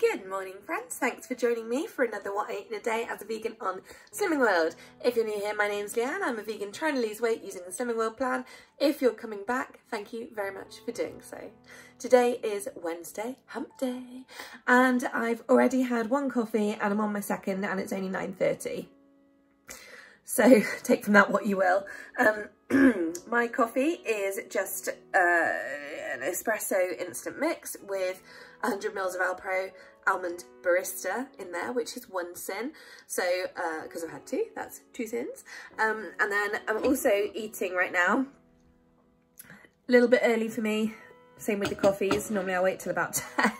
Good morning friends, thanks for joining me for another What I Eat in a Day as a vegan on Slimming World. If you're new here, my name's Lee-anne, I'm a vegan trying to lose weight using the Slimming World plan. If you're coming back, thank you very much for doing so. Today is Wednesday, hump day, and I've already had one coffee and I'm on my second and it's only 9.30. So take from that what you will. Um, my coffee is just uh, an espresso instant mix with 100 mils of Alpro almond barista in there, which is one sin. So, because uh, I've had two, that's two sins. Um, and then I'm also eating right now, a little bit early for me. Same with the coffees. Normally I wait till about 10,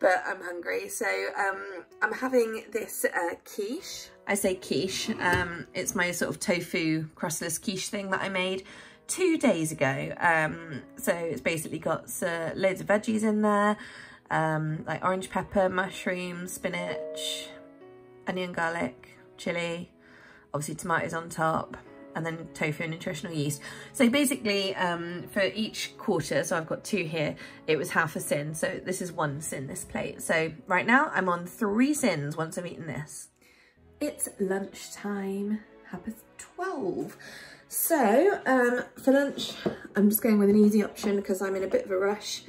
but I'm hungry. So um, I'm having this uh, quiche. I say quiche. Um, it's my sort of tofu crustless quiche thing that I made two days ago. Um, so it's basically got uh, loads of veggies in there, um, like orange pepper, mushroom, spinach, onion, garlic, chili, obviously tomatoes on top, and then tofu and nutritional yeast. So basically um, for each quarter, so I've got two here, it was half a sin. So this is one sin, this plate. So right now I'm on three sins once I've eaten this. It's lunchtime, half past 12. So um, for lunch, I'm just going with an easy option because I'm in a bit of a rush.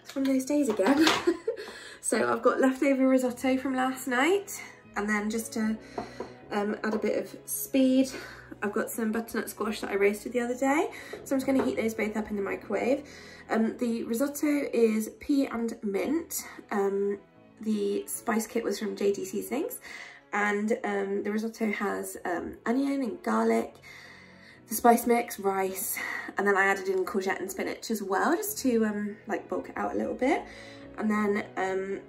It's one of those days again. so I've got leftover risotto from last night and then just to um, add a bit of speed, I've got some butternut squash that I roasted the other day. So I'm just gonna heat those both up in the microwave. Um, the risotto is pea and mint. Um, the spice kit was from JD Seasonings. And um, the risotto has um, onion and garlic, the spice mix, rice, and then I added in courgette and spinach as well, just to um, like bulk it out a little bit. And then um,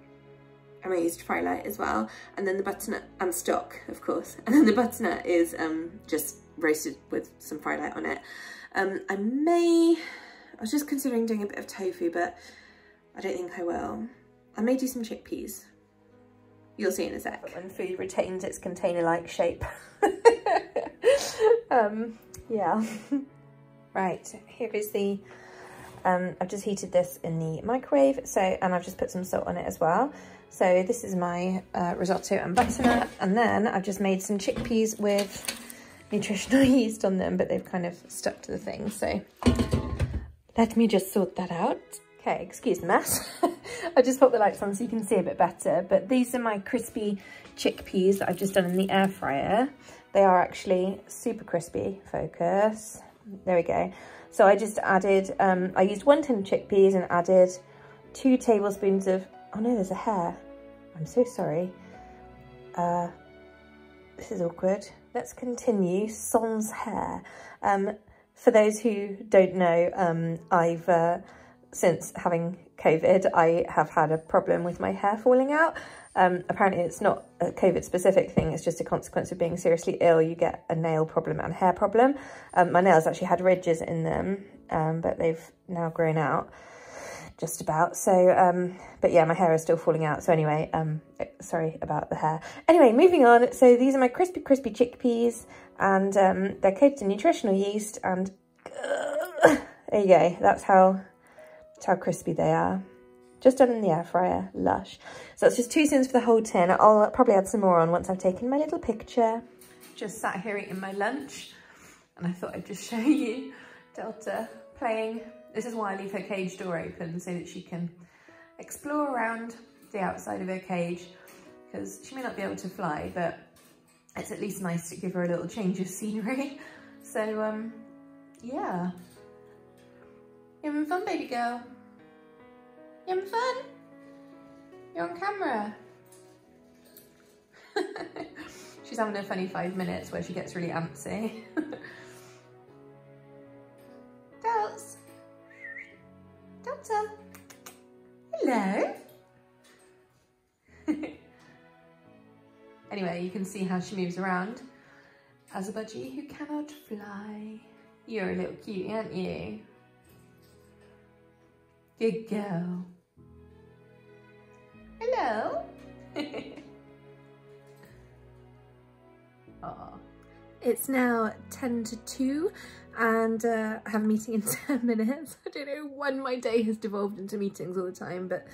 I used frylight as well. And then the butternut and stock, of course. And then the butternut is um, just roasted with some frylight on it. Um, I may, I was just considering doing a bit of tofu, but I don't think I will. I may do some chickpeas. You'll see in a sec. When food retains its container-like shape. um, yeah. right, here is the, um, I've just heated this in the microwave, so, and I've just put some salt on it as well. So this is my uh, risotto and butternut, and then I've just made some chickpeas with nutritional yeast on them, but they've kind of stuck to the thing. So let me just sort that out. Okay, excuse the mess. I just put the lights on so you can see a bit better, but these are my crispy chickpeas that I've just done in the air fryer. They are actually super crispy. Focus. There we go. So I just added, um, I used one tin of chickpeas and added two tablespoons of, oh no, there's a hair. I'm so sorry. Uh, this is awkward. Let's continue. Sans hair. Um, for those who don't know, um, I've, uh, since having COVID, I have had a problem with my hair falling out. Um, apparently it's not a COVID specific thing, it's just a consequence of being seriously ill. You get a nail problem and hair problem. Um, my nails actually had ridges in them, um, but they've now grown out just about. So, um, but yeah, my hair is still falling out. So anyway, um, sorry about the hair. Anyway, moving on. So these are my crispy, crispy chickpeas and um, they're coated in nutritional yeast and uh, there you go. That's how, how crispy they are. Just done in the air fryer, lush. So it's just two sins for the whole tin. I'll probably add some more on once I've taken my little picture. Just sat here eating my lunch and I thought I'd just show you Delta playing. This is why I leave her cage door open so that she can explore around the outside of her cage because she may not be able to fly, but it's at least nice to give her a little change of scenery. So, um, yeah. You having fun, baby girl? You having fun? You're on camera. She's having a funny five minutes where she gets really antsy. Delts. Delta. Hello. anyway, you can see how she moves around as a budgie who cannot fly. You're a little cute, aren't you? Good girl. Hello. It's now 10 to 2 and uh, I have a meeting in 10 minutes. I don't know when my day has devolved into meetings all the time, but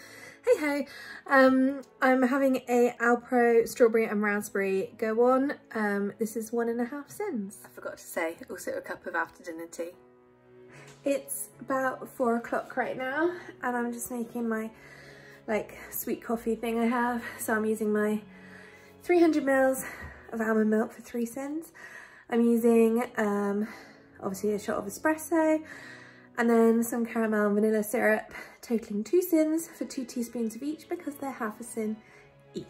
hey hey. Um, I'm having a Alpro strawberry and raspberry go on. Um, this is one and a half sins. I forgot to say, also a cup of after dinner tea. It's about four o'clock right now and I'm just making my like sweet coffee thing I have. So I'm using my 300 mils of almond milk for three sins. I'm using um, obviously a shot of espresso and then some caramel and vanilla syrup, totaling two sins for two teaspoons of each because they're half a sin each.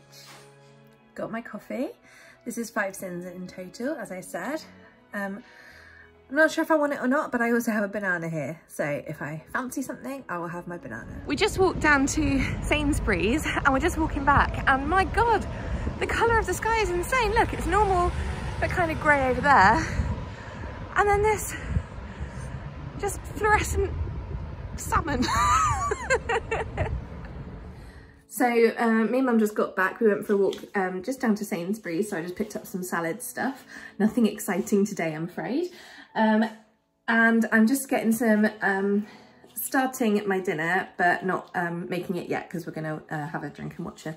Got my coffee. This is five sins in total, as I said. Um, I'm not sure if I want it or not, but I also have a banana here. So if I fancy something, I will have my banana. We just walked down to Sainsbury's and we're just walking back. And my God, the colour of the sky is insane. Look, it's normal, but kind of grey over there. And then this just fluorescent salmon. so um, me and mum just got back. We went for a walk um, just down to Sainsbury's. So I just picked up some salad stuff. Nothing exciting today, I'm afraid. Um, and I'm just getting some, um, starting my dinner, but not um, making it yet because we're going to uh, have a drink and watch a,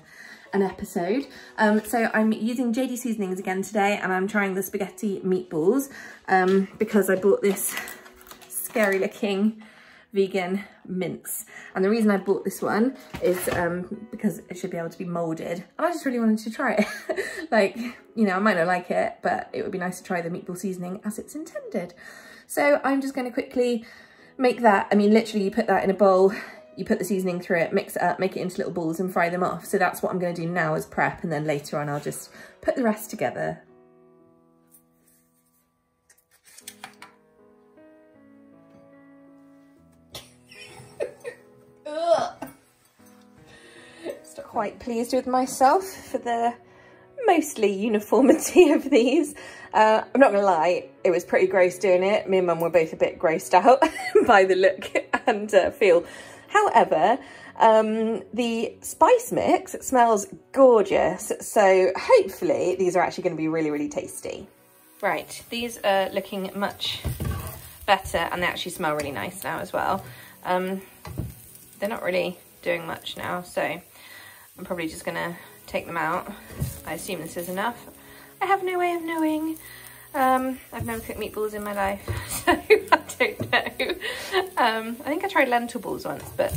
an episode. Um, so I'm using JD Seasonings again today and I'm trying the spaghetti meatballs um, because I bought this scary looking vegan mince. And the reason I bought this one is um, because it should be able to be moulded. And I just really wanted to try it. like, you know, I might not like it, but it would be nice to try the meatball seasoning as it's intended. So I'm just going to quickly make that. I mean, literally you put that in a bowl, you put the seasoning through it, mix it up, make it into little balls and fry them off. So that's what I'm going to do now as prep. And then later on, I'll just put the rest together quite pleased with myself for the mostly uniformity of these. Uh, I'm not gonna lie, it was pretty gross doing it. Me and mum were both a bit grossed out by the look and uh, feel. However, um, the spice mix smells gorgeous. So hopefully these are actually gonna be really, really tasty. Right, these are looking much better and they actually smell really nice now as well. Um, they're not really doing much now, so I'm probably just gonna take them out. I assume this is enough. I have no way of knowing. Um, I've never cooked meatballs in my life, so I don't know. Um, I think I tried lentil balls once, but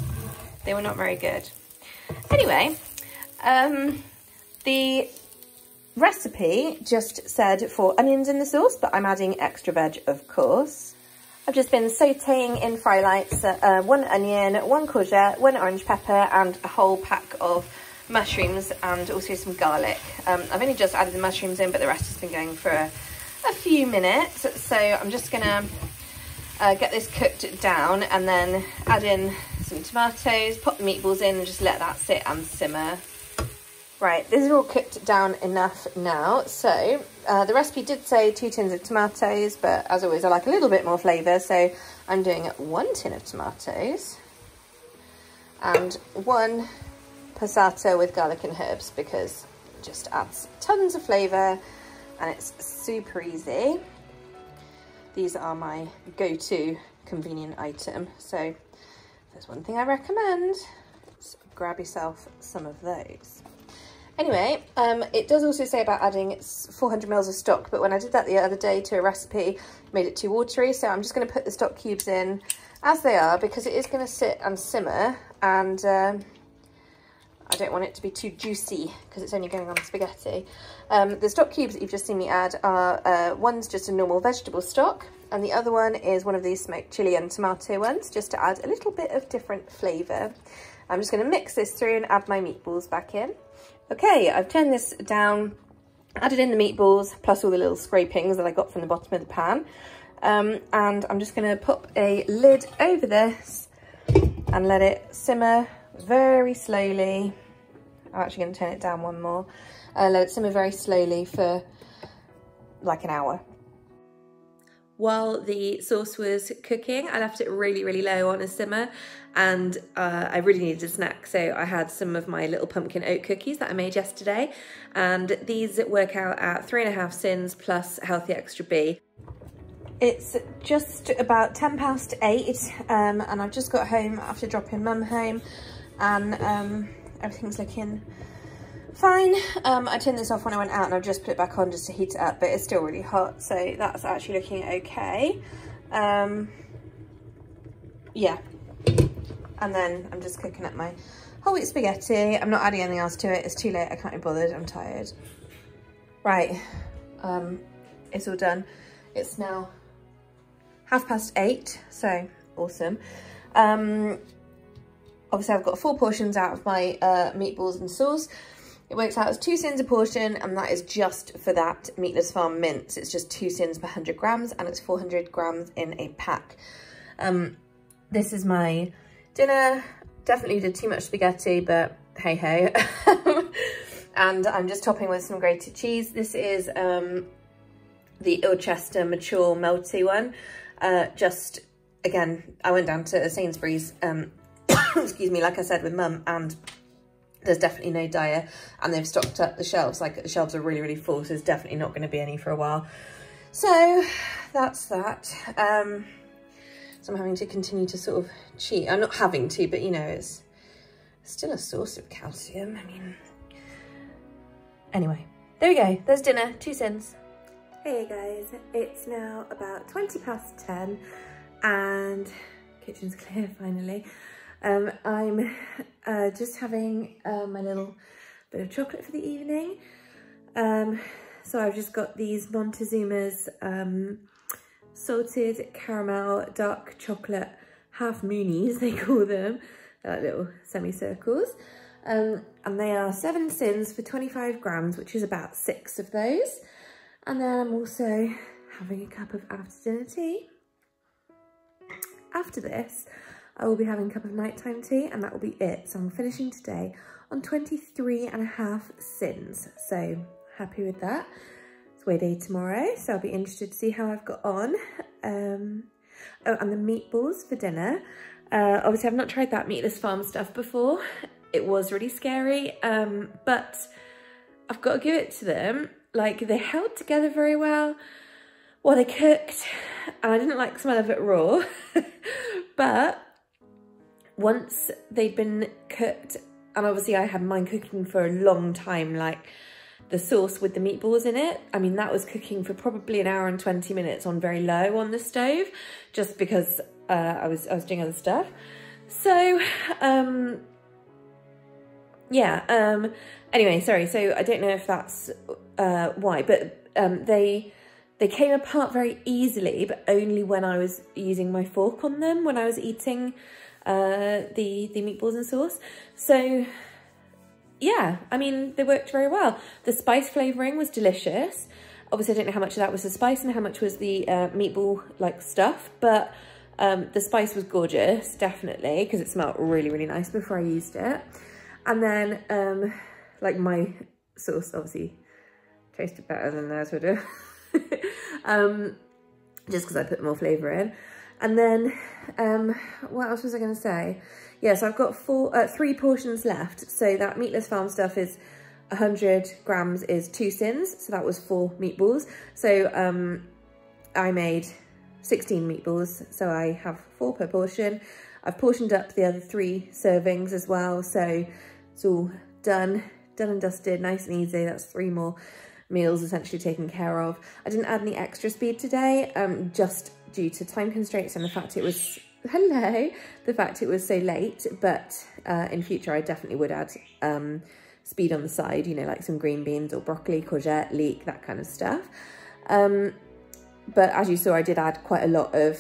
they were not very good. Anyway, um, the recipe just said for onions in the sauce, but I'm adding extra veg, of course. I've just been sauteing in fry lights uh, one onion, one courgette, one orange pepper, and a whole pack of mushrooms and also some garlic. Um, I've only just added the mushrooms in, but the rest has been going for a, a few minutes. So I'm just gonna uh, get this cooked down and then add in some tomatoes, pop the meatballs in and just let that sit and simmer. Right, this is all cooked down enough now. So uh, the recipe did say two tins of tomatoes, but as always, I like a little bit more flavour. So I'm doing one tin of tomatoes and one passata with garlic and herbs because it just adds tons of flavour and it's super easy. These are my go-to convenient item. So there's one thing I recommend, grab yourself some of those. Anyway, um, it does also say about adding 400 mils of stock, but when I did that the other day to a recipe, made it too watery. So I'm just going to put the stock cubes in as they are because it is going to sit and simmer and um, I don't want it to be too juicy because it's only going on spaghetti. Um, the stock cubes that you've just seen me add are, uh, one's just a normal vegetable stock and the other one is one of these smoked chili and tomato ones just to add a little bit of different flavour. I'm just going to mix this through and add my meatballs back in. Okay, I've turned this down, added in the meatballs plus all the little scrapings that I got from the bottom of the pan. Um, and I'm just going to pop a lid over this and let it simmer very slowly. I'm actually going to turn it down one more. Uh, let it simmer very slowly for like an hour. While the sauce was cooking, I left it really, really low on a simmer and uh, I really needed a snack. So I had some of my little pumpkin oat cookies that I made yesterday. And these work out at three and a half sins plus healthy extra B. It's just about 10 past 8 um, and I've just got home after dropping mum home and um, everything's looking fine. Um, I turned this off when I went out and I've just put it back on just to heat it up but it's still really hot so that's actually looking okay. Um, yeah and then I'm just cooking up my whole wheat spaghetti. I'm not adding anything else to it. It's too late. I can't be bothered. I'm tired. Right. Um, it's all done. It's now half past eight, so awesome. Um, obviously I've got four portions out of my uh, meatballs and sauce. It works out as two sins a portion and that is just for that Meatless Farm mince. It's just two sins per 100 grams and it's 400 grams in a pack. Um, this is my dinner. Definitely did too much spaghetti, but hey hey. and I'm just topping with some grated cheese. This is um, the Ilchester Mature Melty one. Uh, just, again, I went down to Sainsbury's, um, excuse me, like I said, with mum, and there's definitely no Daiya, and they've stocked up the shelves. Like, the shelves are really, really full, so there's definitely not going to be any for a while. So, that's that. Um, so I'm having to continue to sort of cheat. I'm not having to, but, you know, it's still a source of calcium. I mean, anyway, there we go. There's dinner, two cents. Hey guys, it's now about 20 past 10 and kitchen's clear finally. Um, I'm uh, just having uh, my little bit of chocolate for the evening. Um, so I've just got these Montezuma's um, salted caramel dark chocolate half moonies, they call them. They're like little semicircles. Um, and they are seven sins for 25 grams, which is about six of those. And then I'm also having a cup of after dinner tea. After this, I will be having a cup of nighttime tea and that will be it. So I'm finishing today on 23 and a half sins. So happy with that. It's weigh day tomorrow, so I'll be interested to see how I've got on. Um, oh, and the meatballs for dinner. Uh, obviously, I've not tried that Meatless Farm stuff before. It was really scary, um, but I've got to give it to them. Like they held together very well while they cooked and I didn't like the smell of it raw. but once they'd been cooked, and obviously I had mine cooking for a long time, like the sauce with the meatballs in it. I mean, that was cooking for probably an hour and 20 minutes on very low on the stove, just because uh, I was I was doing other stuff. So, um, yeah, um, anyway, sorry. So I don't know if that's uh, why, but um, they they came apart very easily, but only when I was using my fork on them, when I was eating uh, the, the meatballs and sauce. So yeah, I mean, they worked very well. The spice flavouring was delicious. Obviously, I don't know how much of that was the spice and how much was the uh, meatball-like stuff, but um, the spice was gorgeous, definitely, because it smelled really, really nice before I used it. And then, um, like, my sauce, obviously, tasted better than theirs would have. um, just because I put more flavour in. And then, um, what else was I going to say? Yeah, so I've got four, uh, three portions left. So that Meatless Farm stuff is 100 grams is two sins. So that was four meatballs. So um, I made 16 meatballs. So I have four per portion. I've portioned up the other three servings as well. So it's all done, done and dusted, nice and easy. That's three more meals essentially taken care of. I didn't add any extra speed today, um, just due to time constraints and the fact it was, hello, the fact it was so late, but uh, in future I definitely would add um, speed on the side, you know, like some green beans or broccoli, courgette, leek, that kind of stuff. Um, but as you saw, I did add quite a lot of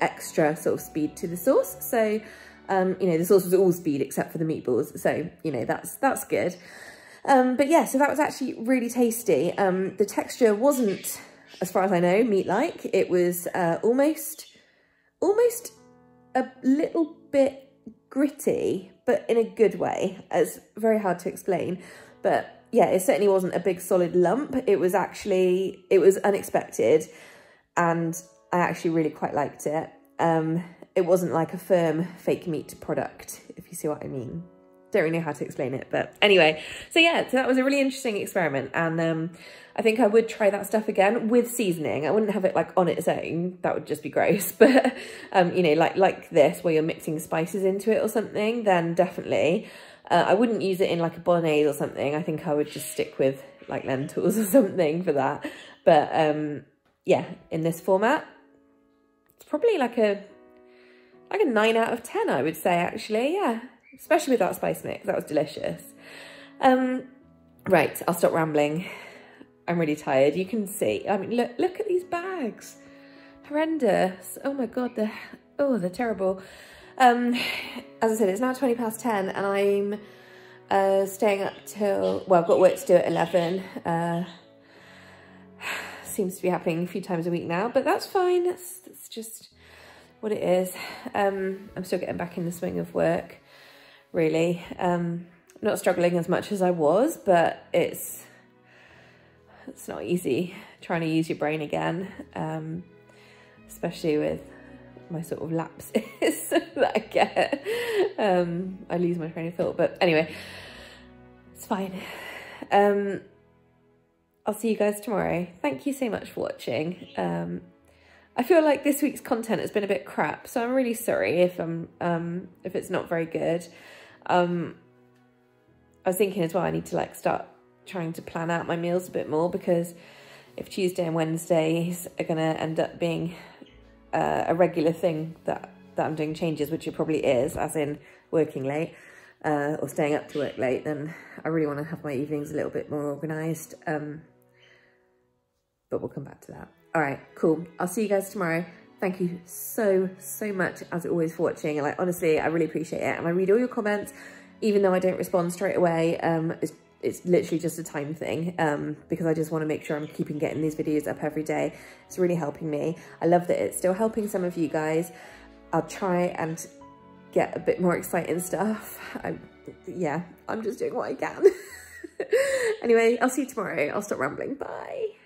extra sort of speed to the sauce. So, um, you know, the sauce was all speed except for the meatballs. So, you know, that's, that's good. Um, but yeah, so that was actually really tasty. Um, the texture wasn't, as far as I know, meat-like. It was uh, almost, almost a little bit gritty, but in a good way. It's very hard to explain. But yeah, it certainly wasn't a big solid lump. It was actually, it was unexpected. And I actually really quite liked it. Um, it wasn't like a firm fake meat product, if you see what I mean. Don't really know how to explain it. But anyway, so yeah, so that was a really interesting experiment. And um, I think I would try that stuff again with seasoning. I wouldn't have it like on its own. That would just be gross. But, um, you know, like, like this, where you're mixing spices into it or something, then definitely. Uh, I wouldn't use it in like a bolognese or something. I think I would just stick with like lentils or something for that. But um, yeah, in this format, it's probably like a like a 9 out of 10, I would say, actually. Yeah, especially with that spice mix. That was delicious. Um, right, I'll stop rambling. I'm really tired. You can see. I mean, look, look at these bags. Horrendous. Oh my God, they're, oh, they're terrible. Um, as I said, it's now 20 past 10 and I'm uh, staying up till, well, I've got work to do at 11. Uh, seems to be happening a few times a week now, but that's fine. That's, that's just what it is. Um, I'm still getting back in the swing of work, really. Um, not struggling as much as I was, but it's it's not easy trying to use your brain again, um, especially with my sort of lapses that I get. Um, I lose my train of thought, but anyway, it's fine. Um, I'll see you guys tomorrow. Thank you so much for watching. Um, I feel like this week's content has been a bit crap, so I'm really sorry if I'm um, if it's not very good. Um, I was thinking as well, I need to like start trying to plan out my meals a bit more because if Tuesday and Wednesdays are going to end up being uh, a regular thing that, that I'm doing changes, which it probably is, as in working late uh, or staying up to work late, then I really want to have my evenings a little bit more organised. Um, but we'll come back to that. All right, cool. I'll see you guys tomorrow. Thank you so, so much, as always, for watching. Like, honestly, I really appreciate it. And I read all your comments, even though I don't respond straight away. Um, it's it's literally just a time thing um, because I just want to make sure I'm keeping getting these videos up every day. It's really helping me. I love that it's still helping some of you guys. I'll try and get a bit more exciting stuff. I'm, yeah, I'm just doing what I can. anyway, I'll see you tomorrow. I'll stop rambling. Bye.